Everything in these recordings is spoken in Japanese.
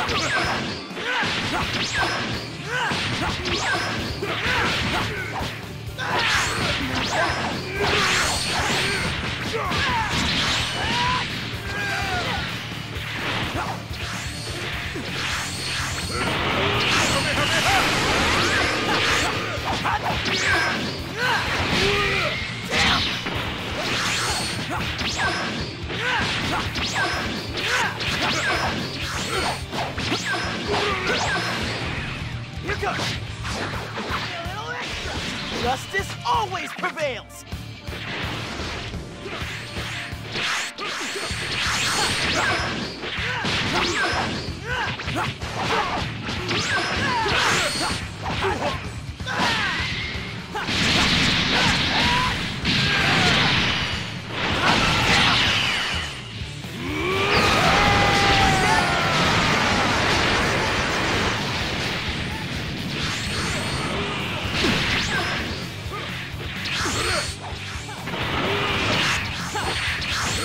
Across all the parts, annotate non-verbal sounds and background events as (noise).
Ah! Justice always prevails! (laughs)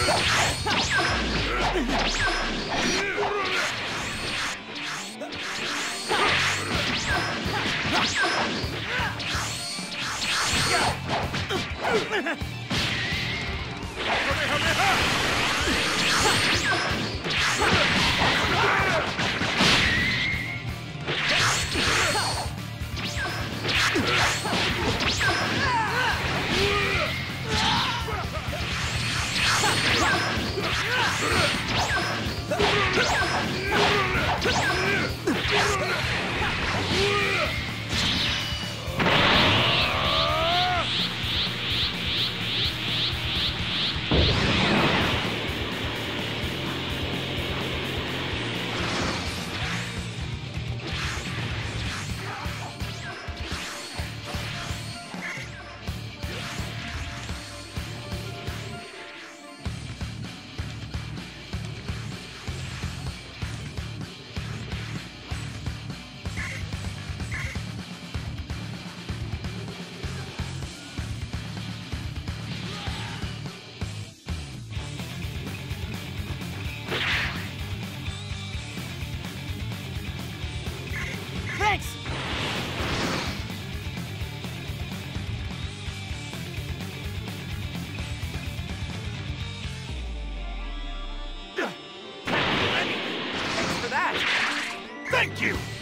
うわ! Ha ha ha! you!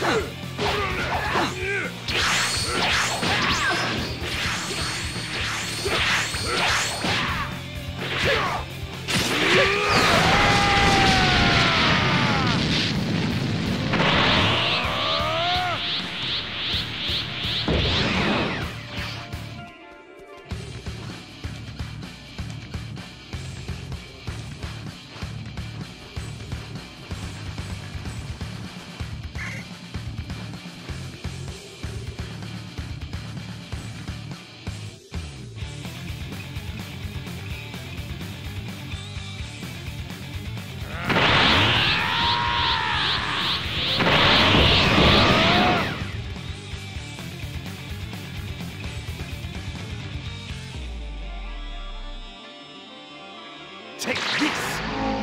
Huh! Take this!